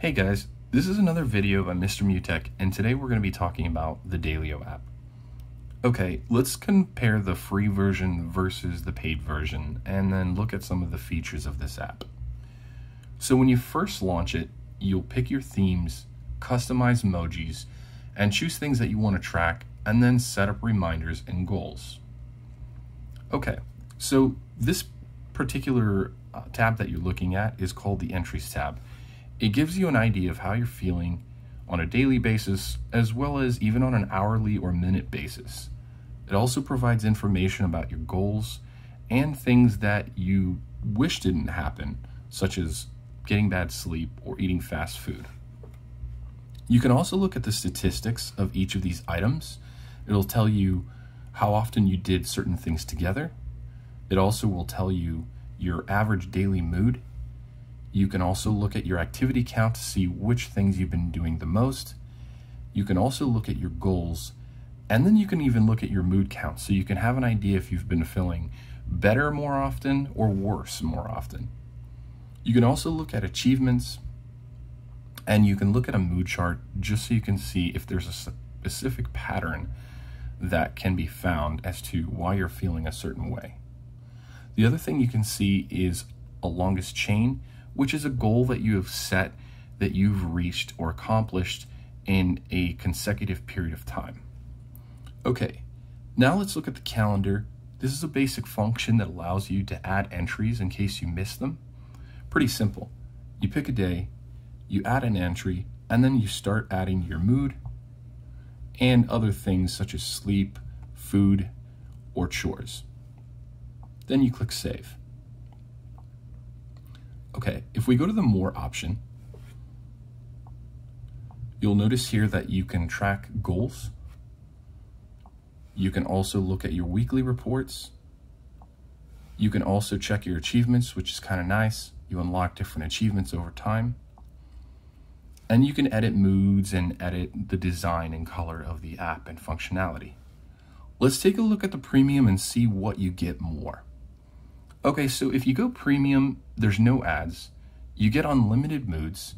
Hey guys, this is another video by Mr. Mew Tech, and today we're going to be talking about the Daylio app. Okay, let's compare the free version versus the paid version, and then look at some of the features of this app. So when you first launch it, you'll pick your themes, customize emojis, and choose things that you want to track, and then set up reminders and goals. Okay, so this particular uh, tab that you're looking at is called the Entries tab it gives you an idea of how you're feeling on a daily basis, as well as even on an hourly or minute basis. It also provides information about your goals and things that you wish didn't happen, such as getting bad sleep or eating fast food. You can also look at the statistics of each of these items. It'll tell you how often you did certain things together. It also will tell you your average daily mood you can also look at your activity count to see which things you've been doing the most. You can also look at your goals, and then you can even look at your mood count so you can have an idea if you've been feeling better more often or worse more often. You can also look at achievements, and you can look at a mood chart just so you can see if there's a specific pattern that can be found as to why you're feeling a certain way. The other thing you can see is a longest chain, which is a goal that you have set that you've reached or accomplished in a consecutive period of time. Okay, now let's look at the calendar. This is a basic function that allows you to add entries in case you miss them. Pretty simple. You pick a day, you add an entry, and then you start adding your mood and other things such as sleep, food, or chores. Then you click Save. Okay, if we go to the More option, you'll notice here that you can track goals. You can also look at your weekly reports. You can also check your achievements, which is kind of nice. You unlock different achievements over time. And you can edit moods and edit the design and color of the app and functionality. Let's take a look at the premium and see what you get more. Okay, so if you go premium, there's no ads. You get unlimited moods.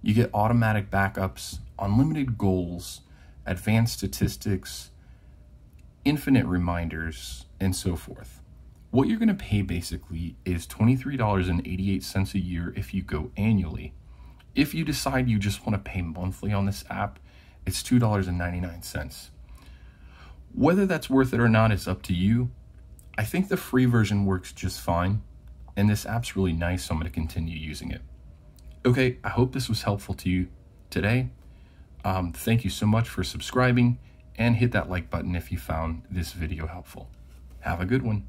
You get automatic backups, unlimited goals, advanced statistics, infinite reminders, and so forth. What you're going to pay basically is $23.88 a year if you go annually. If you decide you just want to pay monthly on this app, it's $2.99. Whether that's worth it or not is up to you. I think the free version works just fine, and this app's really nice, so I'm going to continue using it. Okay, I hope this was helpful to you today. Um, thank you so much for subscribing, and hit that like button if you found this video helpful. Have a good one.